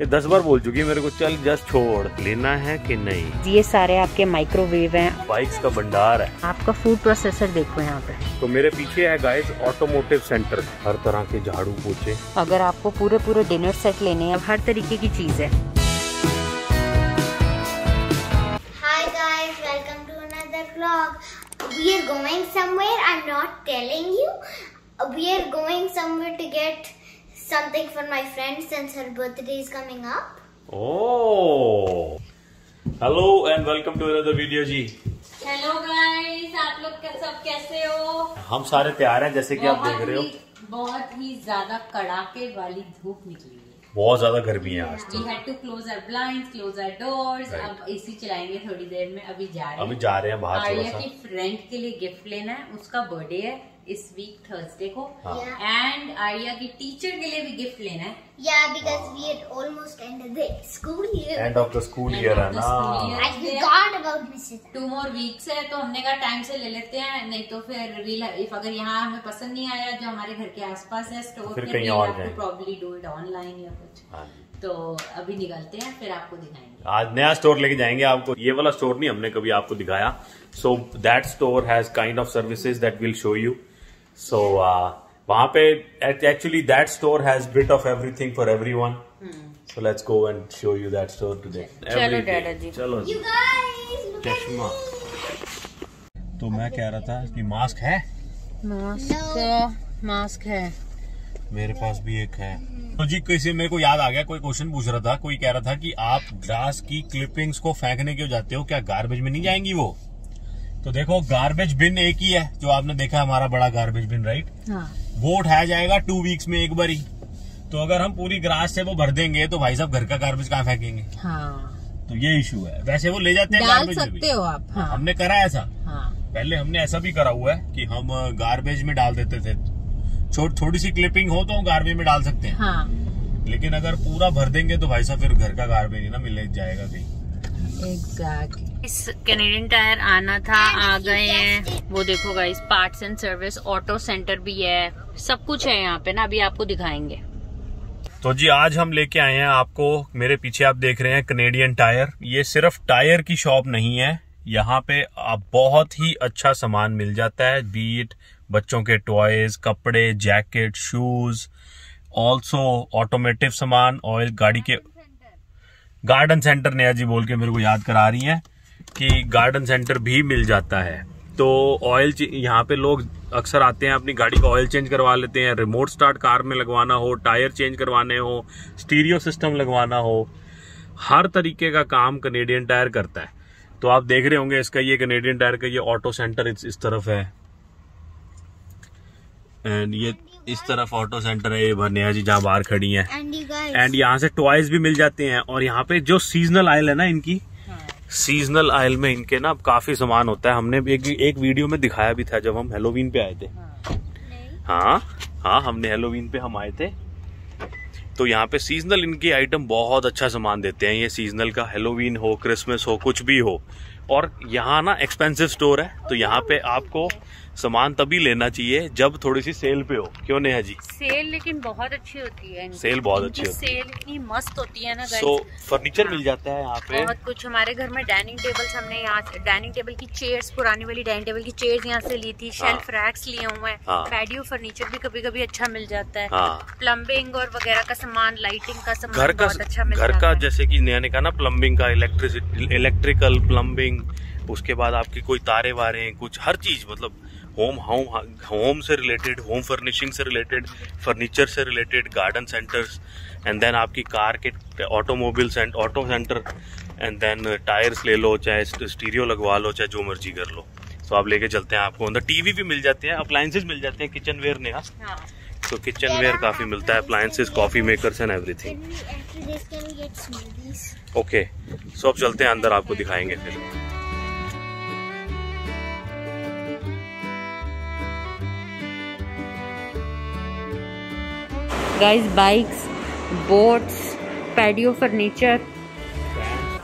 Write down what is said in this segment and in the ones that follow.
ये दस बार बोल चुकी है मेरे को चल जस्ट छोड़। लेना है कि नहीं? ये सारे आपके माइक्रोवेव हैं। बाइक्स का भंडार है। आपका फ़ूड प्रोसेसर देखो यहाँ पे। तो मेरे पीछे है गाइस ऑटोमोटिव सेंटर हर तरह के झाड़ू पोछे। अगर आपको पूरे पूरे डिनर सेट लेने हैं हर तरीके की चीज़ है. We are going somewhere. I'm not telling you. We are going somewhere to get something for my friend since her birthday is coming up. Oh hello and welcome to another video ji hello guys आप लोग सब कैसे हो? हम सारे तैयार हैं जैसे कि आप देख रहे हो। बहुत ही ज़्यादा कड़ाके वाली धूप निकली है। बहुत ज़्यादा गर्मी है आज we had to close our blinds close our doors अब एसी चलाएँगे थोड़ी देर में अभी जा रहे हैं। अभी जा रहे हैं बाहर थोड़ा की फ्रेंड के लिए गिफ्ट लेना है उसका बर्थडे है। इस वीक थर्सडे को। हाँ। एंड आर्या की टीचर के लिए भी गिफ्ट लेना है। Because we are almost end of the school year. End of the school year है ना year. I forgot about two more weeks है तो हमने कहा टाइम से ले लेते हैं नहीं तो फिर रील इफ़ अगर यहाँ हमें पसंद नहीं आया जो हमारे घर के आसपास है स्टोर फिर कहीं और जाएँगे। प्रॉब्ली डू इट ऑनलाइन या कुछ। हाँ जी। तो अभी निकलते हैं फिर आपको दिखाएँगे। आज नया स्टोर लेके जाएँगे आपको। ये वाला स्टोर नहीं हमने कभी आपको दिखाया। So that store has kind of services that will show you so वहाँ पे actually that store has bit of everything for everyone so let's go and show you that store today चलो डैडा जी। चलो चश्मा तो मैं कह रहा था कि मास्क है? मास्क मास्क है। मेरे पास भी एक है। तो जी किसी मेरे को याद आ गया कोई क्वेश्चन पूछ रहा था कोई कह रहा था कि आप ग्रास की क्लिपिंग्स को फेंकने क्यों जाते हो? क्या गार्बेज में नहीं जाएँगी वो? तो देखो गार्बेज बिन एक ही है जो आपने देखा हमारा बड़ा गार्बेज बिन राइट हाँ। वो उठाया जाएगा टू वीक्स में एक बार। ही तो अगर हम पूरी ग्रास से वो भर देंगे तो भाई साहब घर का गार्बेज कहाँ फेंकेंगे? हाँ। तो ये इशू है। वैसे वो ले जाते हैं डाल गार्बेज सकते हो आप हाँ। हमने करा ऐसा। हाँ। पहले हमने ऐसा भी करा हुआ है कि हम गार्बेज में डाल देते थे। छो, थोड़ी सी क्लिपिंग हो तो हम गार्बेज में डाल सकते हैं। हाँ। लेकिन अगर पूरा भर देंगे तो भाई साहब फिर घर का गार्बेज ना मिल जाएगा कहीं। एग्जैक्टली इस कैनेडियन टायर आना था आ गए हैं। वो देखो guys parts and service auto centre भी है। सब कुछ है यहाँ पे ना अभी आपको दिखाएँगे। तो जी आज हम लेके आए हैं आपको मेरे पीछे आप देख रहे हैं कनेडियन टायर ये सिर्फ़ टायर की शॉप नहीं है। यहाँ पे आप बहुत ही अच्छा सामान मिल जाता है बीट बच्चों के टॉयज कपड़े जैकेट शूज़ ऑल्सो ऑटोमेटिव सामान ऑयल गाड़ी के गार्डन सेंटर नया जी बोल के मेरे को याद करा रही हैं। कि गार्डन सेंटर भी मिल जाता है। तो ऑयल यहाँ पे लोग अक्सर आते हैं अपनी गाड़ी का ऑयल चेंज करवा लेते हैं रिमोट स्टार्ट कार में लगवाना हो टायर चेंज करवाने हो स्टीरियो सिस्टम लगवाना हो हर तरीके का काम कनेडियन टायर करता है। तो आप देख रहे होंगे इसका ये कनेडियन टायर का ये ऑटो सेंटर इस, इस तरफ़ है। एंड ये इस तरफ़ ऑटो सेंटर है ये भनिया जी जहाँ बाहर खड़ी हैं. एंड यहाँ से टॉयज भी मिल जाते हैं। और यहाँ पे जो सीजनल आयल है ना इनकी सीजनल आयल में इनके ना काफ़ी सामान होता है। हमने एक, एक वीडियो में दिखाया भी था जब हम हेलोवीन पे आए थे। हाँ। हाँ हमने हेलोवीन पे हम आए थे। तो यहाँ पे सीजनल इनकी आइटम बहुत अच्छा सामान देते हैं। ये सीजनल का हेलोवीन हो क्रिसमस हो कुछ भी हो। और यहाँ ना एक्सपेंसिव स्टोर है तो यहाँ पे आपको सामान तभी लेना चाहिए जब थोड़ी सी सेल पे हो। क्यों नेहा जी? सेल लेकिन बहुत अच्छी होती है। सेल बहुत अच्छी होती सेल इतनी मस्त होती है ना। सो फर्नीचर हाँ। मिल जाता है यहाँ पे। बहुत कुछ हमारे घर में डाइनिंग टेबल्स हमने यहाँ डाइनिंग टेबल की चेयर्स पुरानी वाली डाइनिंग टेबल की चेयर्स यहाँ से ली थी। शेल्फ रैक्स लिए हुए हैं। हाँ। पैडियो फर्नीचर भी कभी कभी अच्छा मिल जाता है। हाँ। प्लम्बिंग और वगैरह का सामान लाइटिंग का सामान घर का अच्छा घर का जैसे की नया ने कहा ना प्लम्बिंग का इलेक्ट्रिसिटी इलेक्ट्रिकल प्लम्बिंग उसके बाद आपकी कोई तारे वारे कुछ हर चीज़ मतलब होम होम होम से रिलेटेड होम फर्निशिंग से रिलेटेड फर्नीचर से related garden centres and then आपकी कार के automobile cent auto centre and then tyres ले लो चाहे स्टीरियो लगवा लो चाहे जो मर्ज़ी कर लो। तो आप लेके चलते हैं आपको। अंदर टीवी भी मिल जाते हैं अप्लायंसेज मिल जाते हैं किचन वेयर ने हाँ। तो किचन वेयर काफ़ी मिलता है appliances coffee makers and everything? Okay so अब चलते हैं अंदर आपको दिखाएँगे फिर। Guys bikes boats patio furniture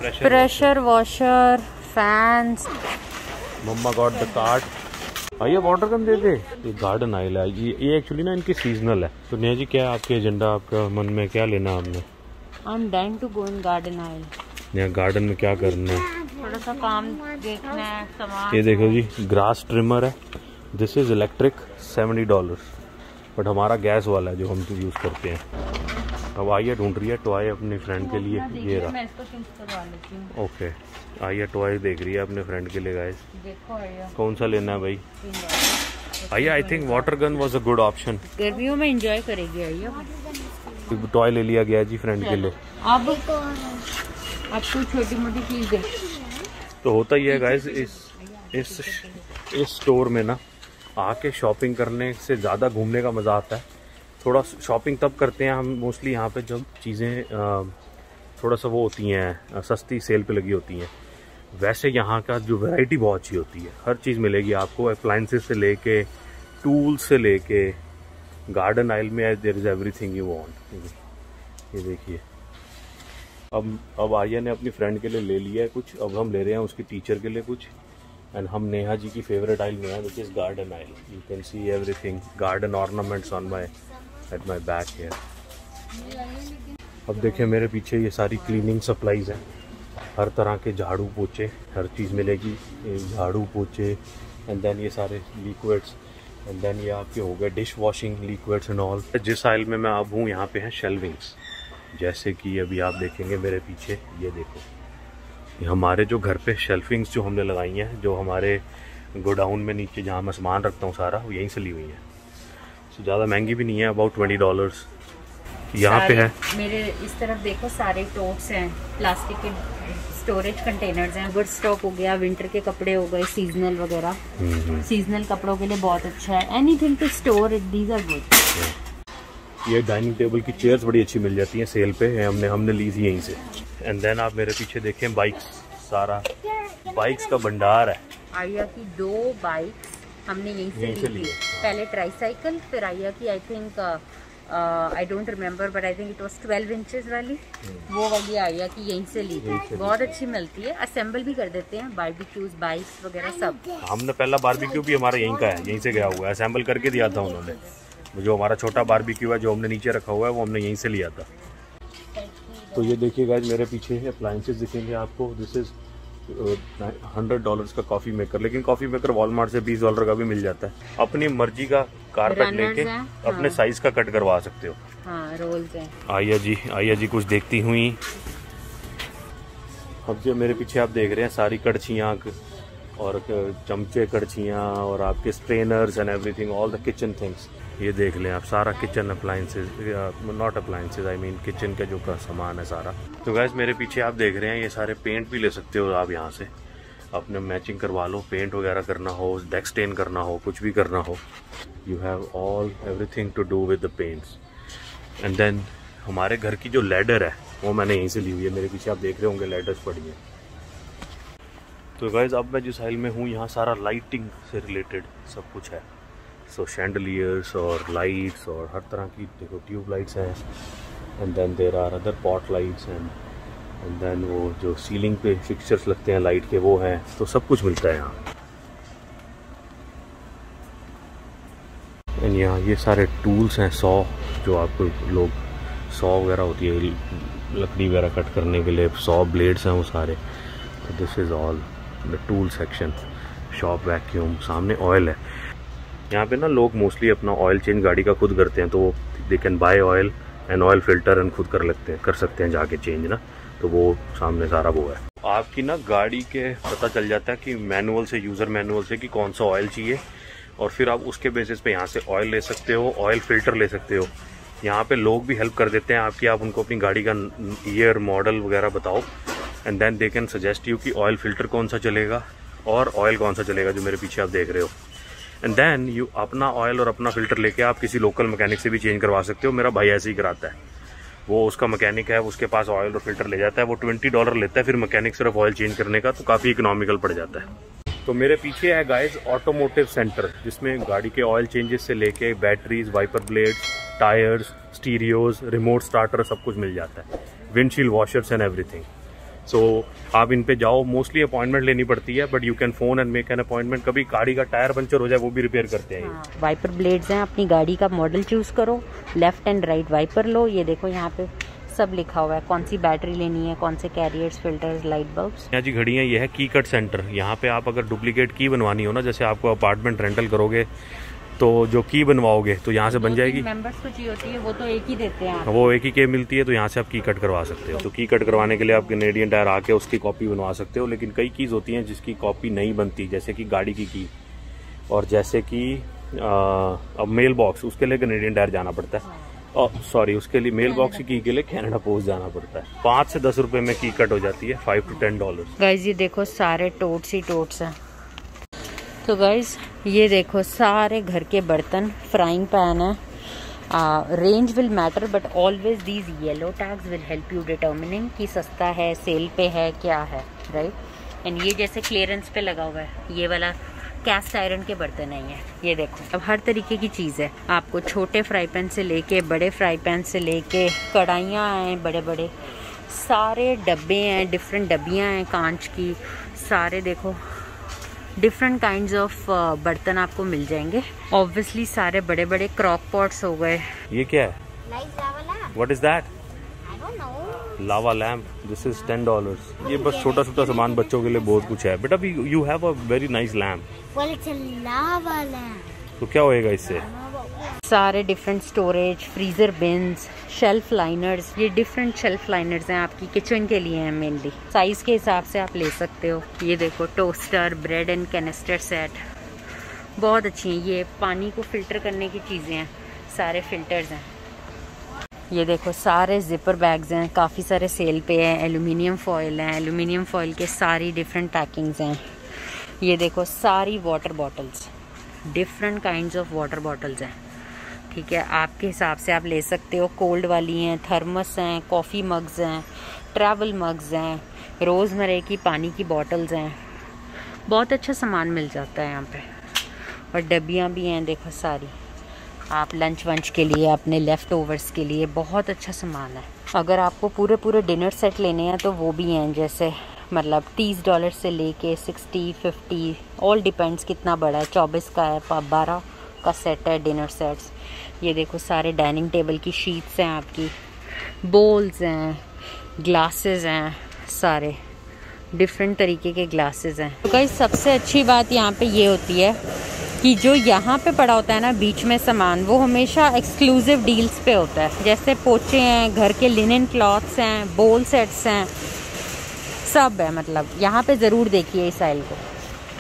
pressure washer fans mamma got the card भैया वाटर कम दे दे ये गार्डन आइल है। ये ये एक्चुअली ना इनकी सीजनल है। तो नेहा जी क्या है आपके एजेंडा आपका मन में क्या लेना है आपने? I am dying to go in garden aisle यहाँ गार्डन में क्या करना है? थोड़ा सा काम देखना है सामान। ये देखो जी ग्रास ट्रिमर है। This is electric seventy dollar but हमारा गैस वाला है जो हम यूज़ करते हैं। अब आइए ढूंढ रही है टॉय अपने फ्रेंड के लिए। ये रहा। हूँ। ओके आइए टॉय देख रही है अपने फ्रेंड के लिए गाइस कौन सा लेना है भाई? आइए I think water gun was a good option गर्मियों में एंजॉय करेगी आइया टॉय ले लिया गया जी फ्रेंड के लिए। अब अब कोई छोटी मोटी चीज़ तो होता ही है गाइस इस इस इस स्टोर में ना। आके शॉपिंग करने से ज़्यादा घूमने का मज़ा आता है। थोड़ा शॉपिंग तब करते हैं हम मोस्टली यहाँ पे जब चीज़ें थोड़ा सा वो होती हैं सस्ती सेल पे लगी होती हैं। वैसे यहाँ का जो वैरायटी बहुत अच्छी होती है। हर चीज़ मिलेगी आपको अप्लाइंसेस से लेके टूल्स से लेके गार्डन आइल में there is everything you want ये देखिए। अब अब आर्या ने अपनी फ्रेंड के लिए ले लिया है कुछ। अब हम ले रहे हैं उसकी टीचर के लिए कुछ। एंड हम नेहा जी की फेवरेट आइल में है which is garden aisle you can see everything garden ornaments on my at my back here अब देखिए मेरे पीछे ये सारी क्लीनिंग सप्लाईज हैं। हर तरह के झाड़ू पोछे, हर चीज़ मिलेगी। झाड़ू पोछे एंड देन ये सारे लिक्विड्स एंड देन ये आपके हो गए dish washing liquids and all जिस आइल में मैं अब हूँ, यहाँ पे हैं शेलविंग्स जैसे कि अभी आप देखेंगे मेरे पीछे, ये देखो। हमारे जो घर पे शेल्फिंग्स जो हमने लगाई हैं जो हमारे गोडाउन में नीचे जहाँ मैं सामान रखता हूँ सारा वो यहीं से ली हुई है। तो ज़्यादा महँगी भी नहीं है अबाउट ट्वेंटी डॉलर्स यहाँ पे है। मेरे इस तरफ़ देखो सारे टोट्स हैं प्लास्टिक के स्टोरेज कंटेनर्स हैं। गुड स्टॉक हो गया विंटर के कपड़े हो गए सीजनल वगैरह। हम्म, हम्म। सीजनल कपड़ों के लिए बहुत अच्छा है। Anything to store it these are good ये डाइनिंग टेबल की चेयर्स बड़ी अच्छी मिल जाती हैं सेल पे हमने हमने ली थी यहीं से। एंड देन आप मेरे पीछे देखें बाइक्स सारा। बाइक्स का भंडार है। आया की दो बाइक हमने यहीं से यहीं ली थी। पहले ट्राईसाइकिल फिर आया की I think I don't remember but I think it was 12 inches वाली। वो वाली आया की यहीं से ली थी। बहुत अच्छी मिलती है। असेंबल भी कर देते हैं। बारबेक्यूज बाइक्स वगैरह सब। हमने पहला बारबेक्यू भी हमारा यहीं का है यहीं से गया हुआ है। असेंबल करके दिया था उन्होंने। जो हमारा छोटा बारबेक्यू है जो हमने नीचे रखा हुआ है वो हमने यहीं से लिया था। तो ये देखिए गाइज़ मेरे पीछे अप्लाइंसेस दिखेंगे आपको। दिस इज़ हंड्रेड डॉलर्स का कॉफ़ी मेकर लेकिन कॉफ़ी मेकर वॉलमार्ट से बीस डॉलर का भी मिल जाता है। अपनी मर्ज़ी का कारपेट लेके हैं, अपने। साइज़ का कट करवा सकते हो। हाँ रोल्स आइया जी आइया जी कुछ देखती हुई। अब जो मेरे पीछे आप देख रहे हैं सारी कड़छियाँ और चमचे कड़छियाँ और आपके strainers and everything all the kitchen things ये देख लें आप, सारा kitchen appliances not appliances I mean kitchen का जो का सामान है सारा। तो गैस मेरे पीछे आप देख रहे हैं, ये सारे पेंट भी ले सकते हो आप यहाँ से। अपने मैचिंग करवा लो पेंट वगैरह करना हो डेक स्टेन करना हो, कुछ भी करना हो। You have all everything to do with the paints and then हमारे घर की जो लेडर है, वो मैंने यहीं से ली हुई है। मेरे पीछे आप देख रहे होंगे लेडर्स पड़ी हैं। तो गाइज़ अब मैं जिस हाइल में हूँ, यहाँ सारा लाइटिंग से रिलेटेड सब कुछ है। सो शैंडलियर्स और लाइट्स और हर तरह की, देखो ट्यूब लाइट्स हैं and then there are other pot lights and and then वो जो सीलिंग पे फिक्सचर्स लगते हैं लाइट के, वो हैं तो सब कुछ मिलता है यहाँ। एंड यहाँ ये सारे टूल्स हैं सौ जो आपको लोग सौ वगैरह होती है, लकड़ी वगैरह कट करने के लिए सौ ब्लेड्स हैं वो सारे। This is all the tool section shop vacuum सामने ऑयल है। यहाँ पे ना लोग मोस्टली अपना ऑयल चेंज गाड़ी का खुद करते हैं तो they can buy oil and oil filter and खुद कर लगते हैं, कर सकते हैं जाके चेंज ना तो वो सामने सारा वो है। आपकी ना गाड़ी के पता चल जाता है कि मैनुअल से यूज़र मैनुअल से कि कौन सा ऑयल चाहिए, और फिर आप उसके बेसिस पे यहाँ से ऑयल ले सकते हो ऑयल फ़िल्टर ले सकते हो। यहाँ पे लोग भी हेल्प कर देते हैं आपकी, आप उनको अपनी गाड़ी का ईयर मॉडल वगैरह बताओ and then they can suggest you कि ऑयल फ़िल्टर कौन सा चलेगा, और ऑयल कौन सा चलेगा जो मेरे पीछे आप देख रहे हो। एंड देन यू अपना ऑयल और अपना फ़िल्टर लेके आप किसी लोकल मैकेनिक से भी चेंज करवा सकते हो। मेरा भाई ऐसे ही कराता है। वो उसका मैकेनिक है उसके पास ऑयल और फ़िल्टर ले जाता है। वो ट्वेंटी डॉलर लेता है, फिर मैकेनिक सिर्फ़ ऑयल चेंज करने का तो काफ़ी इकोनॉमिकल पड़ जाता है। तो मेरे पीछे है गाइस ऑटोमोटिव सेंटर जिसमें गाड़ी के ऑयल चेंजेस से लेके batteries wiper blades tyres stereos remote starter सब कुछ मिल जाता है। Windshield washers and everything so so, आप इन पे जाओ मोस्टली अपॉइंटमेंट लेनी पड़ती है but you can phone and make an appointment कभी गाड़ी का टायर पंचर हो जाए वो भी रिपेयर करते हैं ये। वाइपर ब्लेड्स हैं अपनी गाड़ी का मॉडल चूज़ करो लेफ़्ट एंड राइट वाइपर लो ये देखो यहाँ पे सब लिखा हुआ है कौन सी बैटरी लेनी है कौन से कैरियर्स फिल्टर्स लाइट बल्ब्स यहाँ जी घड़ी है ये है की कट सेंटर यहाँ पे आप अगर डुप्लीकेट की बनवानी हो ना जैसे आपको अपार्टमेंट रेंटल करोगे तो जो की बनवाओगे तो यहाँ से बन जाएगी? मेंबर्स को चाहिए होती है वो तो एक ही देते हैं वो एक ही के मिलती है तो यहाँ से आप की कट करवा सकते हो। तो की कट करवाने के लिए आप कैनेडियन टायर आके उसकी कॉपी बनवा सकते हो लेकिन कई कीज होती हैं जिसकी कॉपी नहीं बनती जैसे कि गाड़ी की की और जैसे कि अब मेल बॉक्स उसके लिए कैनेडियन टायर जाना पड़ता है। सॉरी उसके लिए मेल बॉक्स की के लिए कैनेडा पोस्ट जाना पड़ता है। पाँच से दस रुपए में की कट हो जाती है five to ten dollar guys ये देखो सारे टोट्स ही टोट्स हैं। तो गाइज़ ये देखो, सारे घर के बर्तन फ्राइंग पैन है। Range will matter but always these yellow tags will help you determining कि सस्ता है सेल पे है, क्या है राइट एंड ये जैसे क्लियरेंस पे लगा हुआ है, ये वाला कैस्ट आयरन के बर्तन नहीं है ये। देखो, अब हर तरीके की चीज़ है। आपको छोटे फ्राई पैन से लेके, बड़े फ्राई पैन से लेके, कढ़ाइयाँ हैं बड़े बड़े सारे डब्बे हैं डिफरेंट डब्बियाँ हैं, कांच की, सारे देखो। डिफरेंट काइंड ऑफ़ बर्तन आपको मिल जाएँगे। ऑब्वियसली सारे बड़े बड़े क्रॉक पॉट्स हो गए। ये क्या है? What is that lava lamp this is ten dollar ये बस छोटा छोटा सामान बच्चों के लिए बहुत कुछ है। बेटा you have a very nice lamp तो क्या होएगा इससे? सारे different storage freezer bins shelf liners ये डिफरेंट शेल्फ लाइनर्स हैं आपकी किचन के लिए हैं मेनली साइज़ के हिसाब से आप ले सकते हो. ये देखो toaster bread and canister set बहुत अच्छी हैं. ये पानी को फ़िल्टर करने की चीज़ें हैं. सारे फिल्टर्स हैं. ये देखो, सारे जिपर बैग्स हैं. काफ़ी सारे सेल पे हैं. एलुमिनियम फॉयल हैं. एलुमिनियम फॉयल के सारी डिफरेंट पैकिंग्स हैं. ये देखो, सारी water bottles different kinds of water bottles हैं. ठीक है, आपके हिसाब से आप ले सकते हो। कोल्ड वाली हैं, थर्मस हैं, कॉफ़ी मग्स हैं, ट्रैवल मग्स हैं रोज़मरे की पानी की बॉटल्स हैं। बहुत अच्छा सामान मिल जाता है यहाँ पे। और डब्बियाँ भी हैं, देखो सारी। आप लंच वंच के लिए, अपने लेफ़्ट ओवर्स के लिए बहुत अच्छा सामान है। अगर आपको पूरे पूरे डिनर सेट लेने हैं तो वो भी हैं, जैसे मतलब तीस डॉलर से लेके सिक्सटी, फिफ्टी ऑल डिपेंड्स कितना बड़ा है। चौबीस का है, बारह। का सेट है डिनर सेट्स ये देखो सारे डाइनिंग टेबल की शीट्स हैं आपकी. बोल्स हैं ग्लासेस हैं, सारे. डिफरेंट तरीके के ग्लासेस हैं. तो कई सबसे अच्छी बात यहाँ पे ये होती है कि जो यहाँ पे पड़ा होता है ना, बीच में सामान, वो हमेशा एक्सक्लूसिव डील्स पे होता है. जैसे पोचे हैं, घर के लिनन क्लॉथ्स हैं बोल सेट्स हैं. सब है मतलब. यहाँ पे ज़रूर देखिए इस आइल को.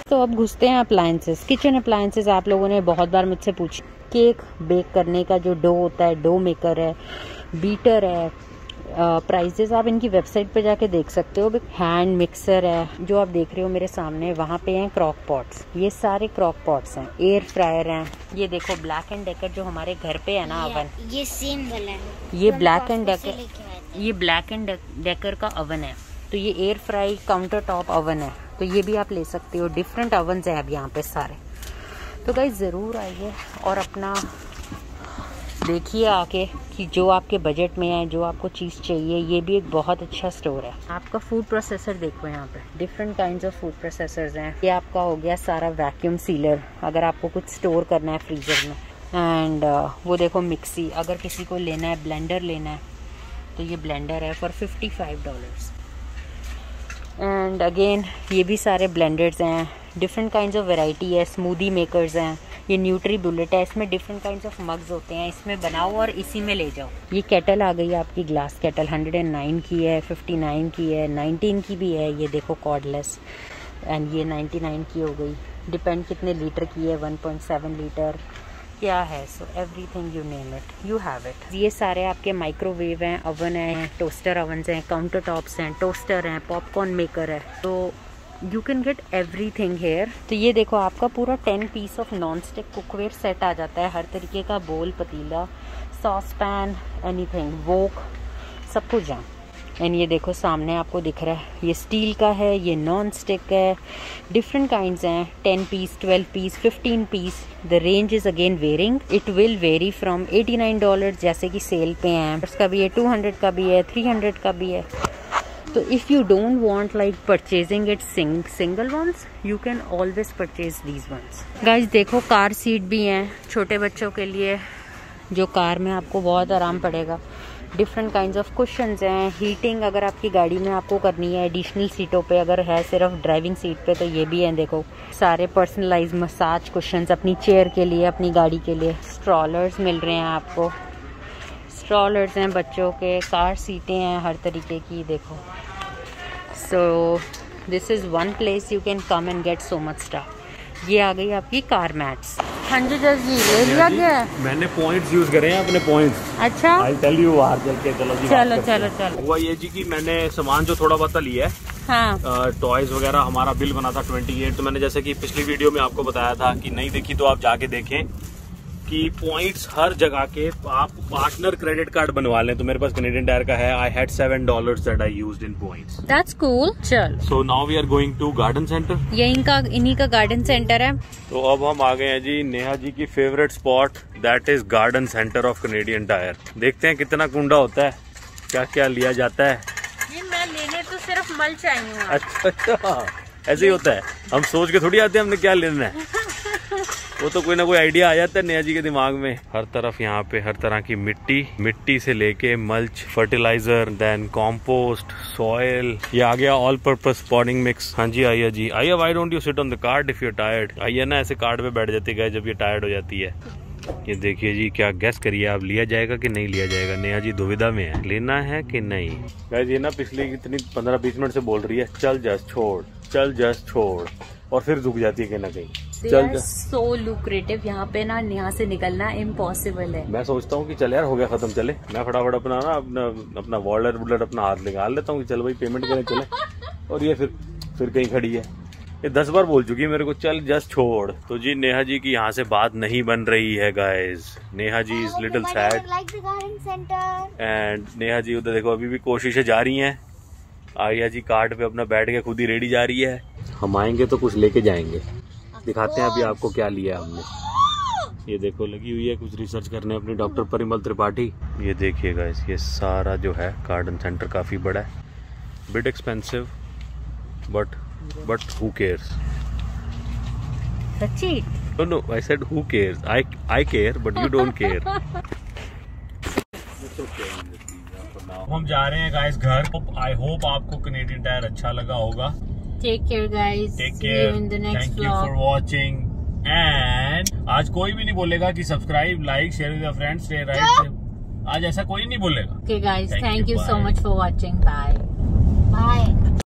तो अब घुसते हैं अप्लायंसेस किचन अप्लायंसेस आप लोगों ने बहुत बार मुझसे पूछी। केक बेक करने का जो डो होता है डो मेकर है बीटर है प्राइजेस आप इनकी वेबसाइट पे जाके देख सकते हो। हैंड मिक्सर है जो आप देख रहे हो मेरे सामने वहाँ पे हैं क्रॉक पॉट्स ये सारे क्रॉक पॉट्स हैं। एयर फ्रायर हैं। ये देखो ब्लैक एंड डेकर जो हमारे घर पे है ना अवन ये सेम वाला है। ये ब्लैक एंड डेकर ये ब्लैक एंड डेकर का अवन है। तो ये air fry counter top oven है। तो ये भी आप ले सकते हो डिफरेंट अवन है अब यहाँ पे सारे। तो गाइज़ ज़रूर आइए और अपना देखिए आके कि जो आपके बजट में है जो आपको चीज़ चाहिए ये भी एक बहुत अच्छा स्टोर है। आपका फ़ूड प्रोसेसर देखो यहाँ पे। Different kind of food processors हैं। ये आपका हो गया सारा वैक्यूम सीलर अगर आपको कुछ स्टोर करना है फ्रीजर में। एंड uh, वो देखो मिक्सी अगर किसी को लेना है ब्लेंडर लेना है तो ये ब्लेंडर है for fifty five dollars and again ये भी सारे ब्लेंडर्स हैं। डिफरेंट काइंड ऑफ़ वेराइटी है स्मूदी मेकर्स हैं। ये न्यूट्री बुलेट है, इसमें डिफरेंट काइंड ऑफ़ मग्स होते हैं। इसमें बनाओ और इसी में ले जाओ। ये केटल आ गई है आपकी ग्लास केटल 109 की है 59 की है 19 की भी है। ये देखो कॉर्डलेस एंड ये 99 की हो गई। डिपेंड कितने लीटर की है 1.7 लीटर। क्या है? So everything you name it you have it ये सारे आपके माइक्रोवेव हैं ओवन हैं टोस्टर ओवन हैं काउंटर टॉप्स हैं टोस्टर हैं पॉपकॉर्न मेकर है. तो you can get everything here तो ये देखो, आपका पूरा ten piece of non stick cookware set आ जाता है. हर तरीके का बोल, पतीला sauce pan anything wok सब कुछ है. एंड ये देखो, सामने आपको दिख रहा है। ये स्टील का है, ये नॉन स्टिक है। डिफरेंट काइंड हैं। Ten piece twelve piece fifteen piece the range is again varying it will vary from eighty nine dollar जैसे कि सेल पे हैं। उसका भी है टू हंड्रेड का भी है थ्री हंड्रेड का भी है। तो if you don't want like purchasing it single ones you can always purchase these ones guys देखो कार सीट भी हैं छोटे बच्चों के लिए, जो कार में आपको बहुत आराम पड़ेगा। डिफरेंट काइंड ऑफ़ क्वेश्चन हैं. हीटिंग अगर आपकी गाड़ी में आपको करनी है एडिशनल सीटों पे अगर है सिर्फ़ ड्राइविंग सीट पे तो ये भी हैं देखो. सारे पर्सनलाइज मसाज क्वेश्चन अपनी चेयर के लिए, अपनी गाड़ी के लिए. स्ट्रॉलर्स मिल रहे हैं आपको. स्ट्रॉलर्स हैं बच्चों के. कार सीटें हैं हर तरीके की, देखो. So this is one place you can come and get so much stuff ये आ गई आपकी कार मैट्स। हाँ जी जज जी ले लिया गया है? मैंने पॉइंट्स यूज़ करे हैं अपने पॉइंट्स अच्छा। आई टेल यू बाहर चल के चलो जी चलो चलो चलो। हुआ ये जी की मैंने सामान जो थोड़ा बहुत लिया है हाँ। टॉयज वगैरह हमारा बिल बना था 28 तो मैंने जैसे कि पिछली वीडियो में आपको बताया था कि नहीं देखी तो आप जाके देखें। कि पॉइंट्स हर जगह के आप पार्टनर क्रेडिट कार्ड बनवा लें तो मेरे पास कनेडियन टायर का है। I had seven dollar that I used in points that's cool चल so now we are going to garden centre ये इनका इन्हीं का गार्डन सेंटर है। तो अब हम आ गए हैं जी नेहा जी की favourite spot that is garden centre of Canadian Tire देखते हैं कितना कुंडा होता है क्या क्या लिया जाता है। ये मैं लेने तो सिर्फ़ मल चाहिए अच्छा अच्छा। ऐसे ही होता है। हम सोच के थोड़ी आते हैं हमने क्या लेना है। वो तो कोई ना कोई आइडिया आ जाता है नेहा जी के दिमाग में। हर तरफ़ यहाँ पे हर तरह की मिट्टी मिट्टी से लेके mulch fertiliser then compost soil ये आ गया ऑल पर्पस पॉटिंग मिक्स हाँ जी आइए जी। आइए why don't you sit on the cart if you tired आइया ना ऐसे कार्ड पे बैठ जाती गए जब ये टायर्ड हो जाती है। ये देखिए जी क्या गैस करिए आप लिया जाएगा कि नहीं लिया जाएगा? नेहा जी दुविधा में है। लेना है कि नहीं? गाइस ये ना पिछली कितनी पंद्रह बीस मिनट से बोल रही है चल जस्ट छोड़ चल जस्ट छोड़ और फिर रुक जाती है कहीं ना कहीं। सो लुक्रेटिव यहाँ पे ना यहाँ से निकलना इम्पॉसिबल है। मैं सोचता हूँ कि चल यार हो गया खत्म चले। मैं फटाफट अपना ना अपना अपना वॉलेट वॉलेट अपना हाथ निकाल लेता हूँ चल भाई पेमेंट करने चले। और ये फिर फिर कहीं खड़ी है। ये दस बार बोल चुकी है मेरे को चल जस्ट छोड़। तो जी नेहा जी की यहाँ से बात नहीं बन रही है guys Neha ji is little sad. And Neha ji उधर देखो अभी भी कोशिशें जारी हैं। आर्या जी कार्ड पे अपना बैठ के खुद ही रेडी जा रही है। हम आएँगे तो कुछ लेके जाएँगे। दिखाते हैं अभी आपको क्या लिया हमने। ये देखो लगी हुई है कुछ रिसर्च करने अपने डॉक्टर परिमल त्रिपाठी। ये देखिएगा इस ये सारा जो है गार्डन सेंटर काफ़ी बड़ा है। Bit expensive but but who cares सच्ची? No no I said who cares I I care but you don't care हम जा रहे हैं गाइस घर। आई होप आपको कनेडियन टायर अच्छा लगा होगा। Take care guys take care thank you for watching and आज कोई भी नहीं बोलेगा कि subscribe like share with friends stay right आज ऐसा कोई नहीं बोलेगा. Okay guys, thank you so much for watching bye bye watching. Bye. Bye.